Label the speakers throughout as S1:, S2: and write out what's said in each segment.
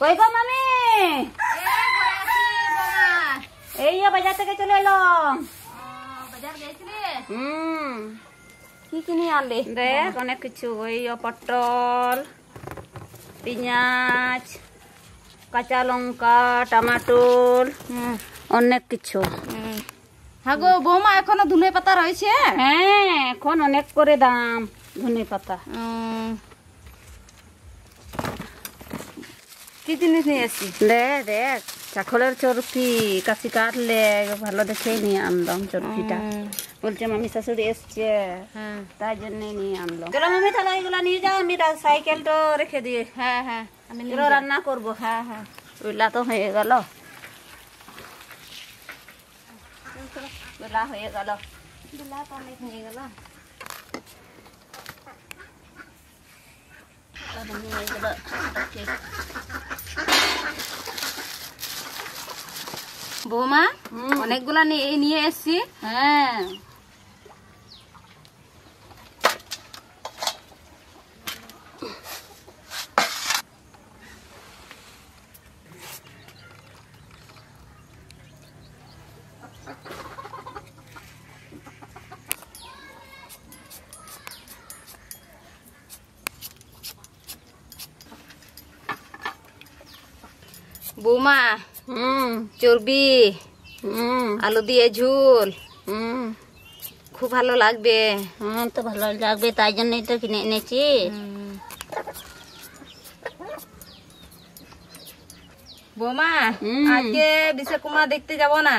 S1: কই গো মামি? এই বাজার থেকে চলে এলো। হুম।
S2: কি কিনে আনলে?
S1: দেখ অনেক কিছু। ওই পটল পেঁয়াজ কাঁচা লঙ্কা টমাটোর অনেক কিছু।
S2: হ্যাঁ গো বৌমা এখনও ধুনে পাতা রয়েছে?
S1: হ্যাঁ এখন অনেক করে দাম ধনে পাতা
S2: কি জিনিস নিয়ে এসছি
S1: দেখ দেখ চাখলের চরকি কাশি কাটলে ভালো দেখে নিয়ে আনলাম চরকিটা বলছে মামি শাশুড়ি এসছে
S2: হ্যাঁ
S1: তাই জন্য নিয়ে আনলো চলো মামি তাহলে এগুলো নিয়ে যাও আমি রা- সাইকেলটা রেখে দিয়ে
S2: হ্যাঁ হ্যাঁ আমি
S1: চলো রান্না করবো হ্যাঁ হ্যাঁ বেলা তো হয়ে গেল বেলা হয়ে গেল বেলা তো অনেক হয়ে গেল অনেক হয়ে গেল।
S2: বৌমা
S1: হুম।
S2: অনেকগুলা নিয়ে নিয়ে এসছি
S1: হ্যাঁ
S2: বৌমা
S1: হুম
S2: চর্বি।
S1: হুম।
S2: আলু দিয়ে ঝুল।
S1: হুম।
S2: খুব ভালো লাগবে।
S1: হ্যাঁ তো ভালো লাগবে তাই জন্যই তো কিনে এনেছি।
S2: বৌমা আজকে বিশ্বকুমার দেখতে যাব না?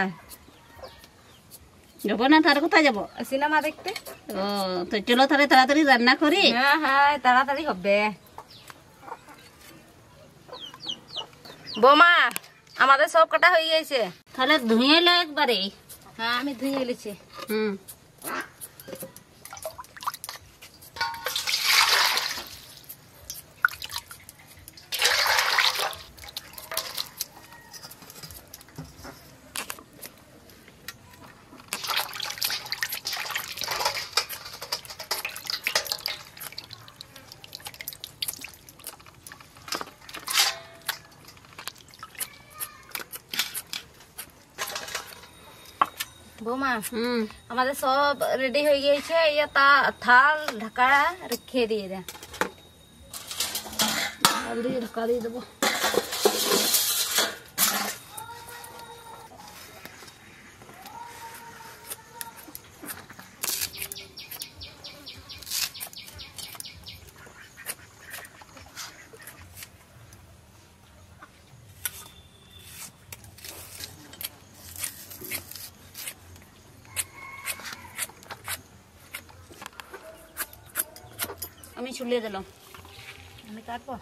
S1: যাব না তার কোথায় যাব?
S2: সিনেমা দেখতে?
S1: ও তো চলো তাহলে তাড়াতাড়ি রান্না করি।
S2: হ্যাঁ হ্যাঁ তাড়াতাড়ি হবে। বৌমা আমাদের সব কাটা হয়ে গেছে।
S1: তাহলে ধুয়ে লো একবারে।
S2: হ্যাঁ আমি ধুয়ে এলেছি
S1: হুম।
S2: বৌমা আমাদের সব রেডি হয়ে গিয়েছে ইয়ে তা থাল ঢাকা রেখে দিয়ে দে।
S1: জলদি ঢাকা দিয়ে দেবো। আমি ছুলিয়ে দিলাম।
S2: আমি কাটবো?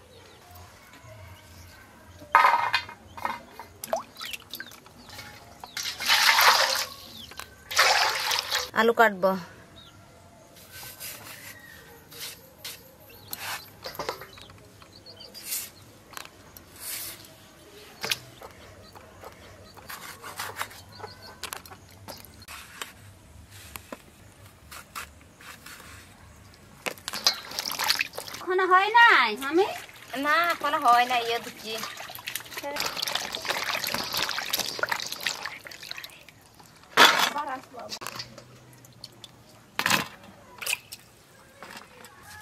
S2: আলু কাটবো
S1: এখনও হয় নাই আমি
S2: না কোনো হয় না ইয়ে দিচ্ছি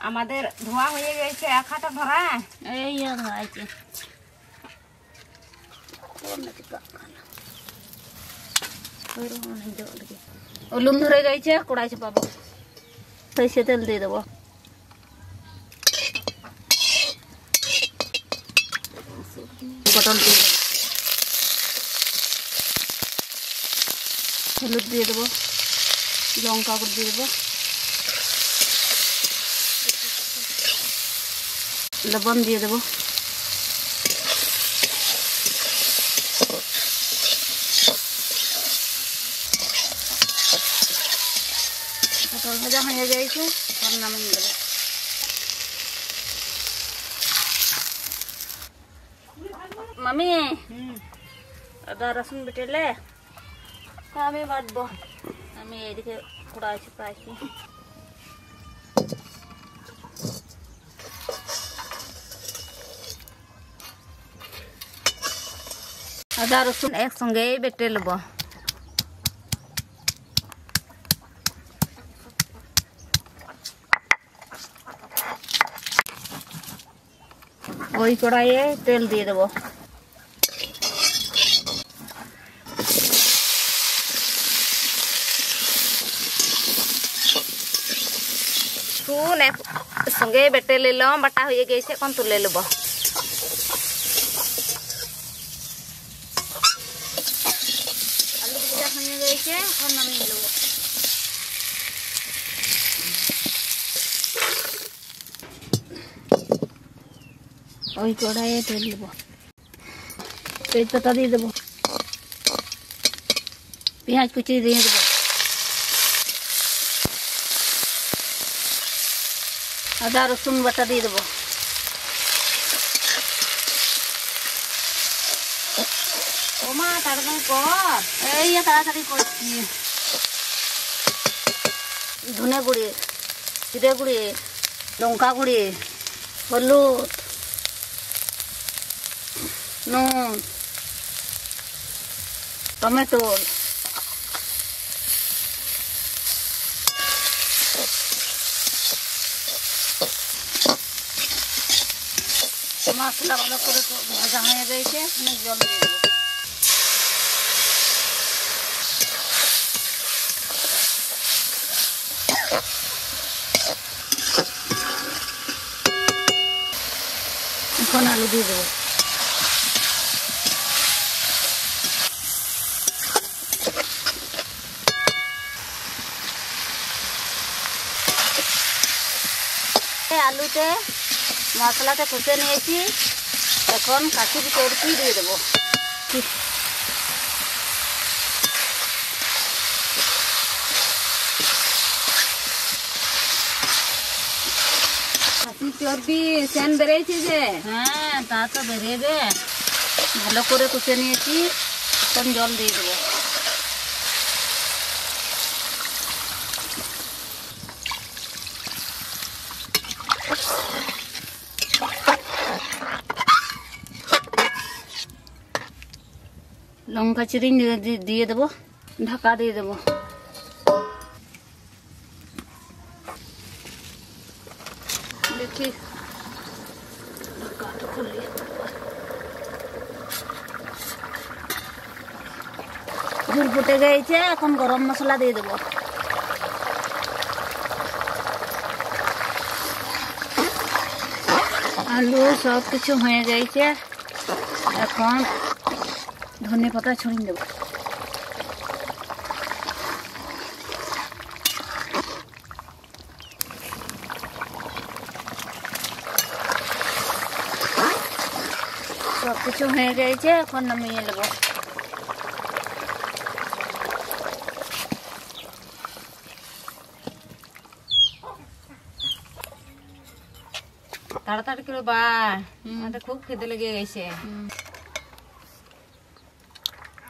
S2: আমাদের ধোয়া হয়ে গেছে এক হাতে ধরা।
S1: এই ধরাইছে উলুম ধরে গেছে কড়াই চাপাবো সরষে তেল দিয়ে দেবো। পটল দিয়ে দেবো। হলুদ দিয়ে দেবো। লঙ্কা গুঁড়ো দিয়ে দেবো। লবণ দিয়ে দেবো। পটল ভাজা হয়ে গেছে, সব নামিয়ে দেবো मम्मी। अदा रसम ಬಿಟ್ಟಿಲ್ಲ
S2: मम्मी ಮಾಡ್ಬೋ
S1: ಮಮ್ಮಿ ಇದಕ್ಕೆ ಕುಡಾಚಿ ಪಾಕಿ अदा रसुन
S2: एक संगे बेटे
S1: लेब वही कड़ाइए तेल दिए
S2: देव একসঙ্গে বেটে নিলাম বাটা হয়ে গেছে এখন তুলে নেব
S1: আলু ভাজা হয়ে গেছে এখন নামিয়ে দেবো ওই কড়াইয়ে তেল দেবো তেজপাতা দিয়ে দেবো পেঁয়াজ কুচি দিয়ে দেবো আদা রসুন বাটা দিয়ে দেবো।
S2: ওমা তাড়াতাড়ি কর।
S1: এই তাড়াতাড়ি করছি। ধনে গুঁড়ি জিরে গুঁড়ি লঙ্কা গুঁড়ি হলুদ নুন টমেটো। মশলা ভালো করে ভাজা হয়ে গেছে অনেক জল দিয়ে দেবো। এখন আলু দিয়ে দেবো। আলুতে মশলাটা কষে নিয়েছি। এখন কাঁচুরি চর্পি দিয়ে দেবো।
S2: খাসি চর্বি সেন বেড়েছে যে।
S1: হ্যাঁ তা তো বেরিয়েবে ভালো করে কষে নিয়েছি। এখন জল দিয়ে দেবো। লঙ্কা চিড়ি দিয়ে দেবো, ঢাকা দিয়ে দেবো। দেখি। ঢাকাটা ফুটে গেছে, এখন গরম মশলা দিয়ে দেবো। আলু সব কিছু হয়ে গেছে। এখন ধনে পাতা ছড়িয়ে দেবো। সব কিছু হয়ে গেছে এখন নামিয়ে নেব।
S2: তাড়াতাড়ি করে বা আমাদের খুব খেতে লেগে গেছে।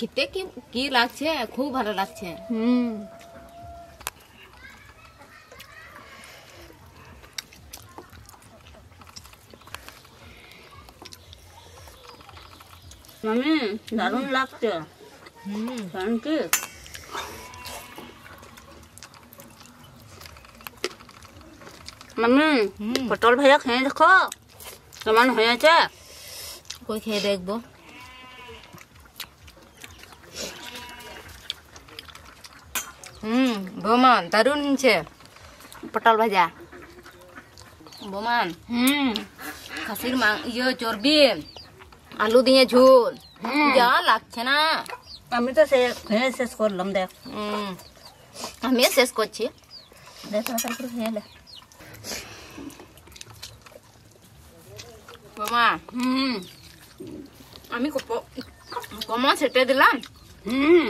S2: খেতে কি কি লাগছে খুব ভালো লাগছে
S1: হুম মামি দারুণ লাগছে থ্যাংক ইউ মামি
S2: হুম।
S1: পটল ভাজা খেয়ে দেখো কেমন হয়েছে
S2: কই খেয়ে দেখবো হুম বোমান দারুণ হয়েছে পটল ভাজা বোমান
S1: হুম
S2: খাসির মাং ইয়ে চর্বি আলু দিয়ে ঝোল
S1: হুম।
S2: যা লাগছে না
S1: আমি তো সে খেয়ে শেষ করলাম দেখ
S2: হুম আমিও শেষ করছি
S1: দেখ তারপরে খেয়ে নে।
S2: বোমা
S1: হুম
S2: আমি কপ কমন ছেটে দিলাম
S1: হুম